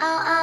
oh, oh.